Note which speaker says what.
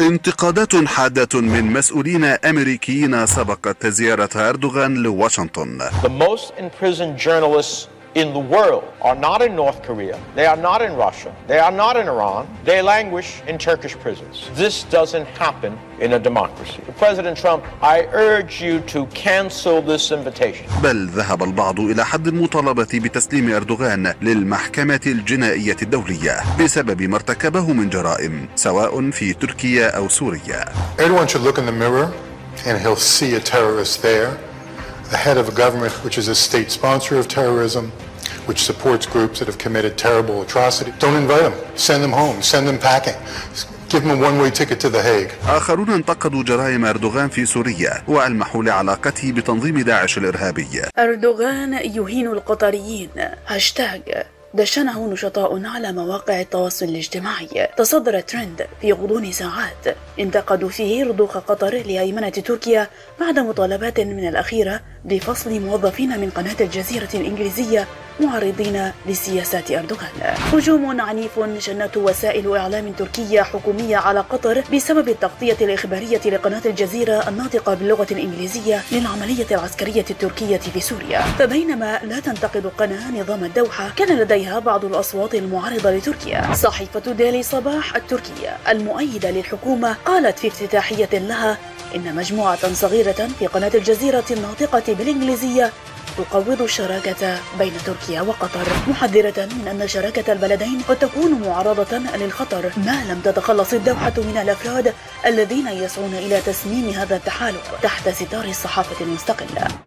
Speaker 1: انتقادات حادة من مسؤولين أمريكيين سبقت زيارة أردوغان لواشنطن.
Speaker 2: in the world are not in North Korea, they are not in Russia, they are not in Iran, they languish in Turkish prisons. This doesn't happen in a democracy. President Trump, I urge you to cancel this invitation.
Speaker 1: بل ذهب البعض إلى حد المطالبة بتسليم أردوغان للمحكمة الجنائية الدولية بسبب ما ارتكبه من جرائم سواء في تركيا أو سوريا
Speaker 3: Everyone should look in the mirror and he'll see a terrorist there, The head of a government which is a state sponsor of terrorism, which supports groups that have committed terrible atrocities. Don't invite them. Send them home. Send them packing. Give them a one-way ticket to The Hague.
Speaker 1: آخرون انتقدوا جرائم أردوغان في سوريا وألمحوا لعلاقته بتنظيم داعش الإرهابي
Speaker 4: أردوغان يهين القطريين هاشتاج دشنه نشطاء على مواقع التواصل الاجتماعي. تصدر ترند في غضون ساعات. انتقدوا فيه رضوخ قطر لهيمنة تركيا بعد مطالبات من الأخيرة بفصل موظفين من قناة الجزيرة الإنجليزية معارضين لسياسات أردوغان. هجوم عنيف شنته وسائل إعلام تركية حكومية على قطر بسبب التغطية الإخبارية لقناة الجزيرة الناطقة باللغة الإنجليزية للعملية العسكرية التركية في سوريا. فبينما لا تنتقد قناة نظام الدوحة كان لديها بعض الأصوات المعارضة لتركيا. صحيفة ديلي صباح التركية المؤيدة للحكومة قالت في افتتاحية لها إن مجموعة صغيرة في قناة الجزيرة الناطقة بالإنجليزية تقوض الشراكة بين تركيا وقطر محذرة من أن شراكة البلدين قد تكون معرضة للخطر. ما لم تتخلص الدوحة من الأفراد الذين يسعون إلى تسميم هذا التحالف تحت ستار الصحافة المستقلة.